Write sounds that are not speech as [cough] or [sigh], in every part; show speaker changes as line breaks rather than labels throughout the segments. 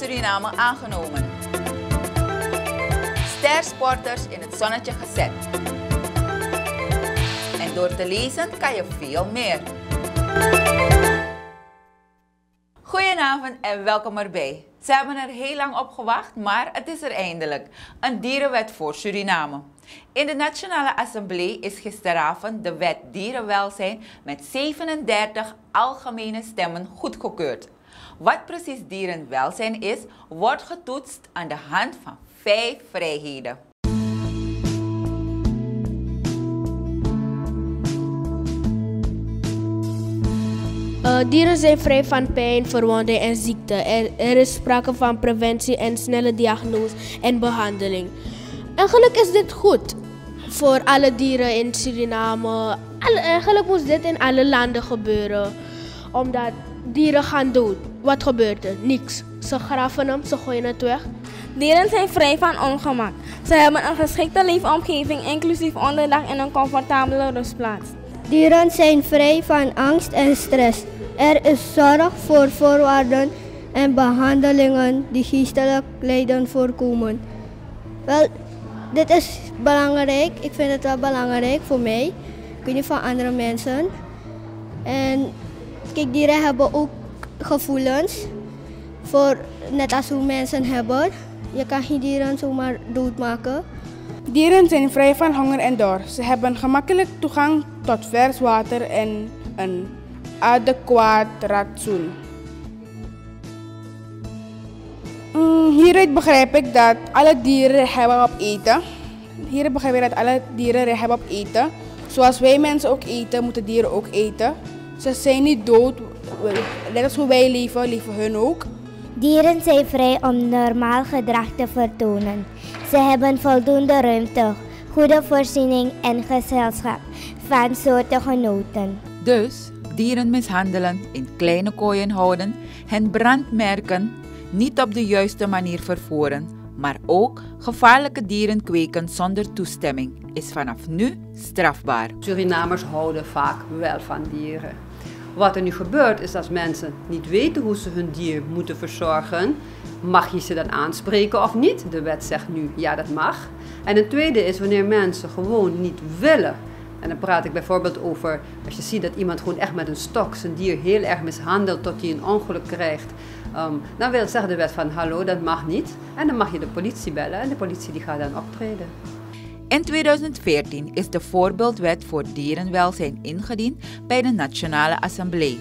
Suriname aangenomen. Stersporters in het zonnetje gezet. En door te lezen kan je veel meer. Goedenavond en welkom erbij. Ze hebben er heel lang op gewacht, maar het is er eindelijk. Een dierenwet voor Suriname. In de Nationale Assemblée is gisteravond de wet dierenwelzijn met 37 algemene stemmen goedgekeurd. Wat precies dierenwelzijn is, wordt getoetst aan de hand van vijf vrijheden.
Uh, dieren zijn vrij van pijn, verwonding en ziekte. Er, is sprake van preventie en snelle diagnose en behandeling. Eigenlijk is dit goed voor alle dieren in Suriname. Eigenlijk moet dit in alle landen gebeuren. Omdat dieren gaan dood. Wat gebeurt er? Niks. Ze graven hem, ze gooien het weg.
Dieren zijn vrij van ongemak. Ze hebben een geschikte leefomgeving, inclusief onderdak en een comfortabele rustplaats.
Dieren zijn vrij van angst en stress. Er is zorg voor voorwaarden en behandelingen die geestelijk lijden voorkomen. Wel, dit is belangrijk. Ik vind het wel belangrijk voor mij. Ik weet niet van andere mensen. En kijk, dieren hebben ook gevoelens. Voor, net als hoe mensen hebben. Je kan geen dieren zomaar doodmaken.
Dieren zijn vrij van honger en dorst. Ze hebben gemakkelijk toegang tot vers water en een adequaat ratsoen. Mm, hieruit begrijp ik dat alle dieren hebben op eten. Hieruit begrijp ik dat alle dieren hebben op eten. Zoals wij mensen ook eten, moeten dieren ook eten. Ze zijn niet dood. Net als hoe wij leven, leven hun ook.
Dieren zijn vrij om normaal gedrag te vertonen. Ze hebben voldoende ruimte, goede voorziening en gezelschap van soortgenoten.
Dus dieren mishandelen, in kleine kooien houden, hen brandmerken, niet op de juiste manier vervoeren, maar ook gevaarlijke dieren kweken zonder toestemming is vanaf nu strafbaar.
Surinamers houden vaak wel van dieren. Wat er nu gebeurt is dat mensen niet weten hoe ze hun dier moeten verzorgen. Mag je ze dan aanspreken of niet? De wet zegt nu ja, dat mag. En een tweede is wanneer mensen gewoon niet willen. En dan praat ik bijvoorbeeld over als je ziet dat iemand gewoon echt met een stok zijn dier heel erg mishandelt tot hij een ongeluk krijgt. Um, dan wil zeggen de wet van hallo, dat mag niet. En dan mag je de politie bellen en de politie die gaat dan optreden.
In 2014 is de voorbeeldwet voor dierenwelzijn ingediend bij de Nationale Assemblée.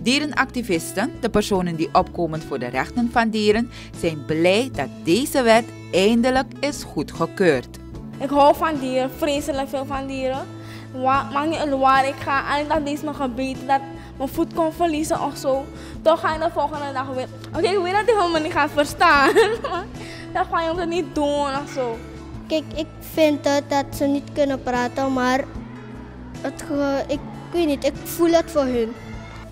Dierenactivisten, de personen die opkomen voor de rechten van dieren, zijn blij dat deze wet eindelijk is goedgekeurd.
Ik hou van dieren, vreselijk veel van dieren. Maakt niet uit waar ik ga, eigenlijk dat deze me gebeten, dat mijn voet kon verliezen of zo. Toch ga je de volgende dag weer. Oké, ik weet dat ik helemaal niet gaat verstaan. [laughs] dan ga je het niet doen of zo.
Kijk, ik vind het dat ze niet kunnen praten, maar het, ik weet niet, ik voel het voor hun.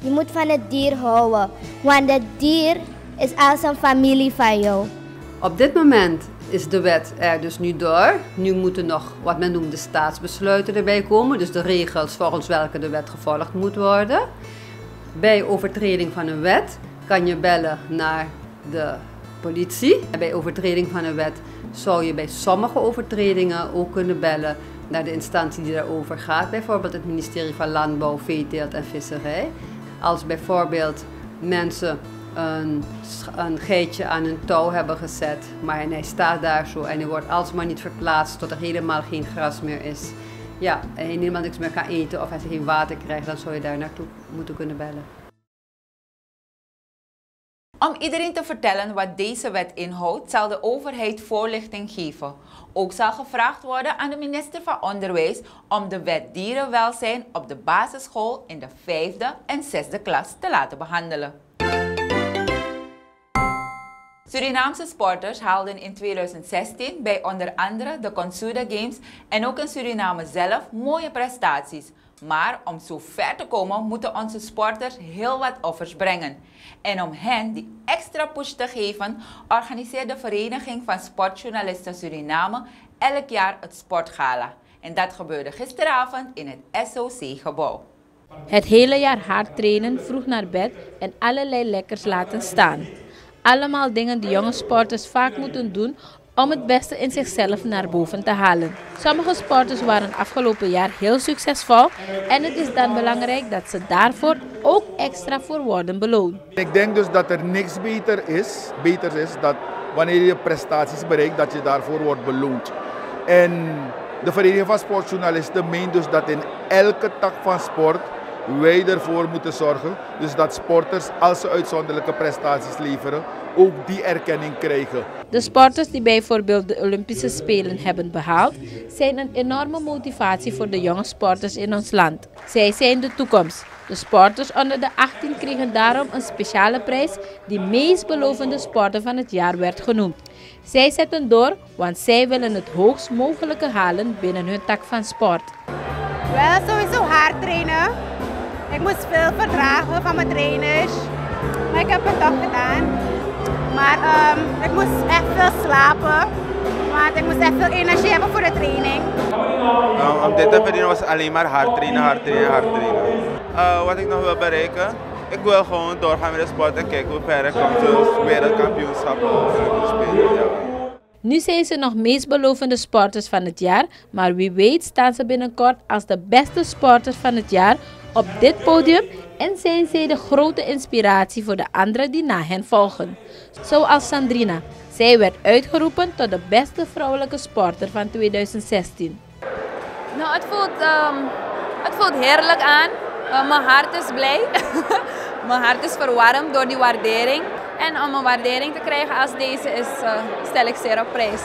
Je moet van het dier houden, want het dier is als een familie van jou.
Op dit moment is de wet er dus nu door. Nu moeten nog wat men noemt de staatsbesluiten erbij komen, dus de regels volgens welke de wet gevolgd moet worden. Bij overtreding van een wet kan je bellen naar de politie. Bij overtreding van een wet zou je bij sommige overtredingen ook kunnen bellen naar de instantie die daarover gaat, bijvoorbeeld het ministerie van Landbouw, Veeteelt en Visserij. Als bijvoorbeeld mensen een, een geitje aan een touw hebben gezet, maar hij staat daar zo en hij wordt alsmaar niet verplaatst tot er helemaal geen gras meer is. Ja, en hij helemaal niks meer kan eten of hij geen water krijgt, dan zou je daar naartoe moeten kunnen bellen.
Om iedereen te vertellen wat deze wet inhoudt, zal de overheid voorlichting geven. Ook zal gevraagd worden aan de minister van Onderwijs om de wet dierenwelzijn op de basisschool in de vijfde en zesde klas te laten behandelen. Surinaamse sporters haalden in 2016 bij onder andere de Consuda Games en ook in Suriname zelf mooie prestaties. Maar om zo ver te komen moeten onze sporters heel wat offers brengen. En om hen die extra push te geven, organiseert de Vereniging van Sportjournalisten Suriname elk jaar het Sportgala. En dat gebeurde gisteravond in het SOC-gebouw.
Het hele jaar hard trainen, vroeg naar bed en allerlei lekkers laten staan. Allemaal dingen die jonge sporters vaak moeten doen om het beste in zichzelf naar boven te halen. Sommige sporters waren afgelopen jaar heel succesvol en het is dan belangrijk dat ze daarvoor ook extra voor worden beloond.
Ik denk dus dat er niks beter is, beter is dat wanneer je prestaties bereikt, dat je daarvoor wordt beloond. En de Vereniging van Sportjournalisten meent dus dat in elke tak van sport wij ervoor moeten zorgen dus dat sporters, als ze uitzonderlijke prestaties leveren, ook die erkenning krijgen.
De sporters die bijvoorbeeld de Olympische Spelen hebben behaald, zijn een enorme motivatie voor de jonge sporters in ons land. Zij zijn de toekomst. De sporters onder de 18 kregen daarom een speciale prijs die meest belovende sporter van het jaar werd genoemd. Zij zetten door, want zij willen het hoogst mogelijke halen binnen hun tak van sport.
Wel, sowieso hard trainen. Ik moest veel verdragen van mijn trainers, maar ik heb het toch gedaan. Maar um, ik moest echt veel slapen, want ik moest echt veel energie hebben voor de training.
Om dit te verdienen was alleen maar hard trainen, hard trainen, hard trainen. Uh, wat ik nog wil bereiken, ik wil gewoon doorgaan met de sport en kijken hoe ver ik kom. Dus wereldkampioenschappen, Olympische Spelen. Ja.
Nu zijn ze nog meest belovende sporters van het jaar, maar wie weet staan ze binnenkort als de beste sporters van het jaar op dit podium en zijn zij de grote inspiratie voor de anderen die na hen volgen. Zoals Sandrina. Zij werd uitgeroepen tot de beste vrouwelijke sporter van 2016.
Nou, het voelt, um, het voelt heerlijk aan. Uh, mijn hart is blij. [laughs] mijn hart is verwarmd door die waardering. En om een waardering te krijgen als deze is, uh, stel ik zeer op prijs.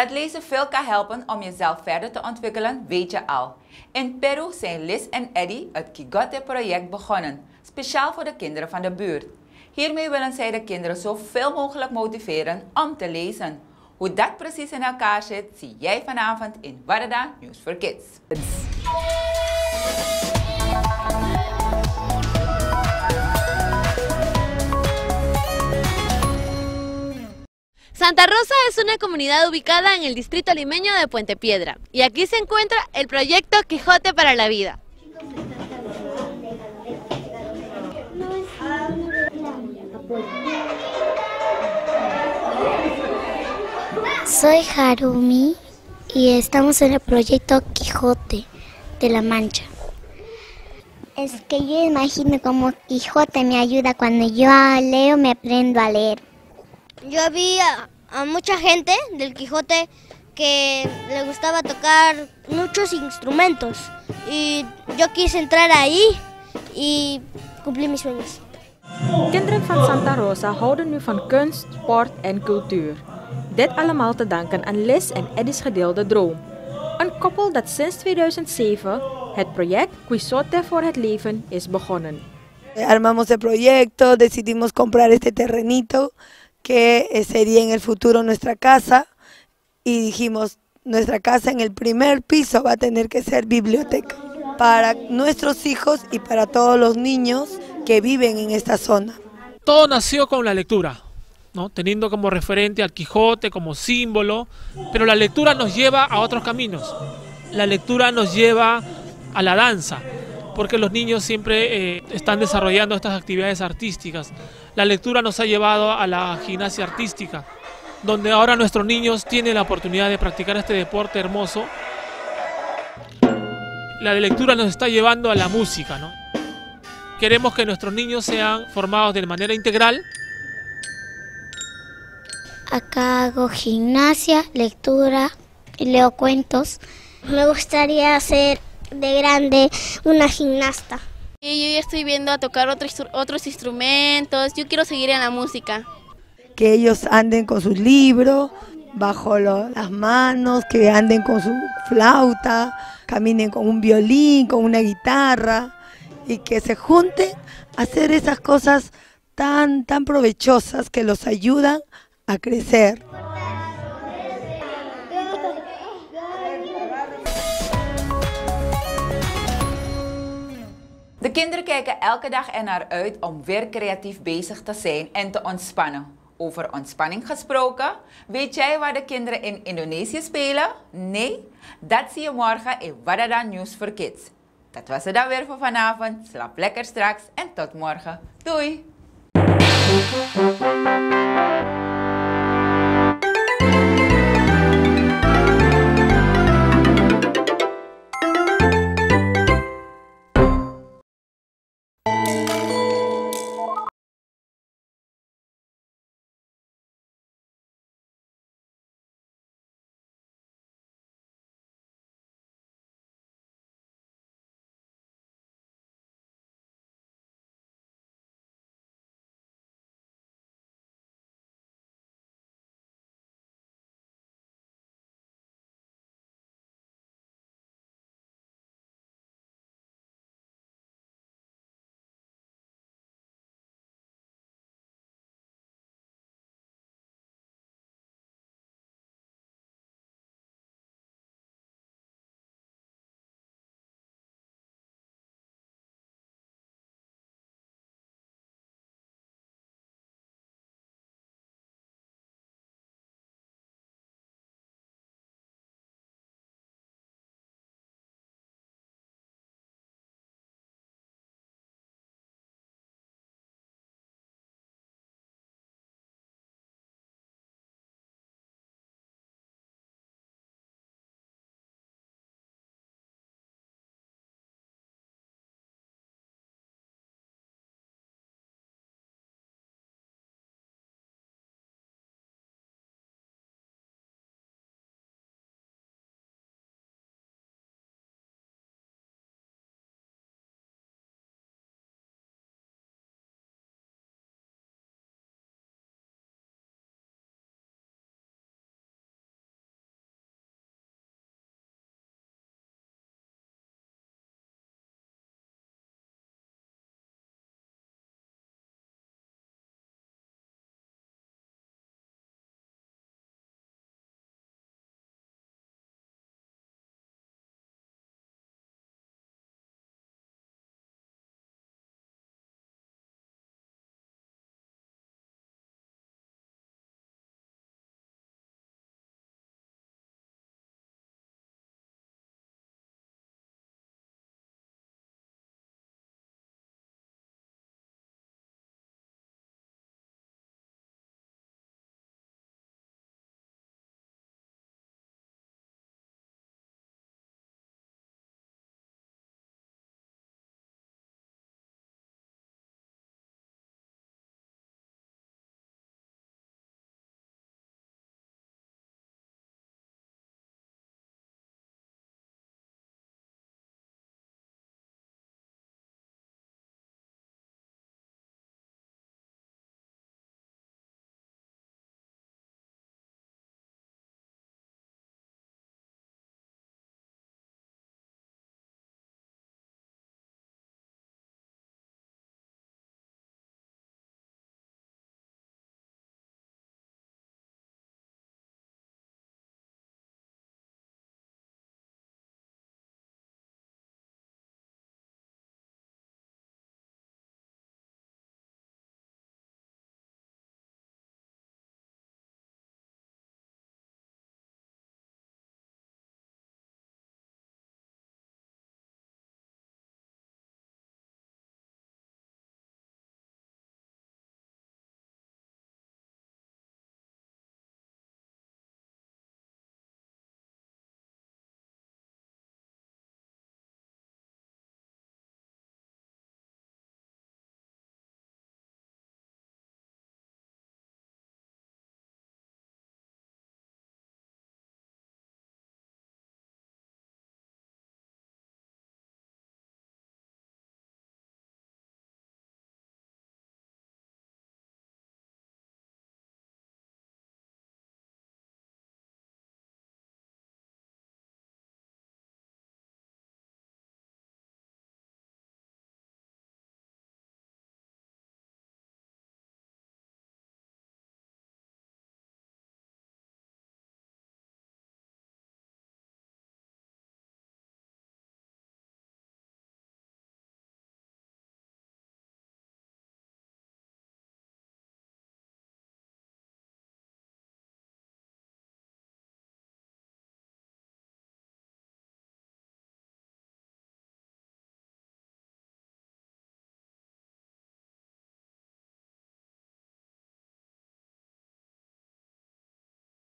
Dat lezen veel kan helpen om jezelf verder te ontwikkelen, weet je al. In Peru zijn Liz en Eddie het Kigote-project begonnen, speciaal voor de kinderen van de buurt. Hiermee willen zij de kinderen zoveel mogelijk motiveren om te lezen. Hoe dat precies in elkaar zit, zie jij vanavond in Warda News for Kids.
Santa Rosa es una comunidad ubicada en el distrito limeño de Puente Piedra y aquí se encuentra el proyecto Quijote para la Vida.
Soy Harumi y estamos en el proyecto Quijote de la Mancha. Es que yo imagino como Quijote me ayuda cuando yo leo, me aprendo a leer.
Yo vi a, a, mucha gente del Quijote que le gustaba tocar muchos instrumentos y yo quise entrar ahí y cumplir mis sueños.
Kinderen van Santa Rosa houden nu van kunst, sport en cultuur. Dit allemaal te danken aan Liz en Eddie's gedeelde droom. Een koppel dat sinds 2007 het project Quizote voor het leven is begonnen.
Armamos el proyecto, decidimos comprar este terrenito que sería en el futuro nuestra casa y dijimos, nuestra casa en el primer piso va a tener que ser biblioteca para nuestros hijos y para todos los niños que viven en esta zona.
Todo nació con la lectura, ¿no? teniendo como referente al Quijote como símbolo, pero la lectura nos lleva a otros caminos. La lectura nos lleva a la danza, porque los niños siempre eh, están desarrollando estas actividades artísticas. La lectura nos ha llevado a la gimnasia artística, donde ahora nuestros niños tienen la oportunidad de practicar este deporte hermoso. La lectura nos está llevando a la música, ¿no? Queremos que nuestros niños sean formados de manera integral.
Acá hago gimnasia, lectura y leo cuentos. Me gustaría ser de grande una gimnasta.
Y yo ya estoy viendo a tocar otros, otros instrumentos, yo quiero seguir en la música.
Que ellos anden con sus libros bajo las manos, que anden con su flauta, caminen con un violín, con una guitarra y que se junten a hacer esas cosas tan, tan provechosas que los ayudan a crecer.
De kinderen kijken elke dag er naar uit om weer creatief bezig te zijn en te ontspannen. Over ontspanning gesproken, weet jij waar de kinderen in Indonesië spelen? Nee? Dat zie je morgen in Wadada News for Kids. Dat was het dan weer voor vanavond. Slaap lekker straks en tot morgen. Doei!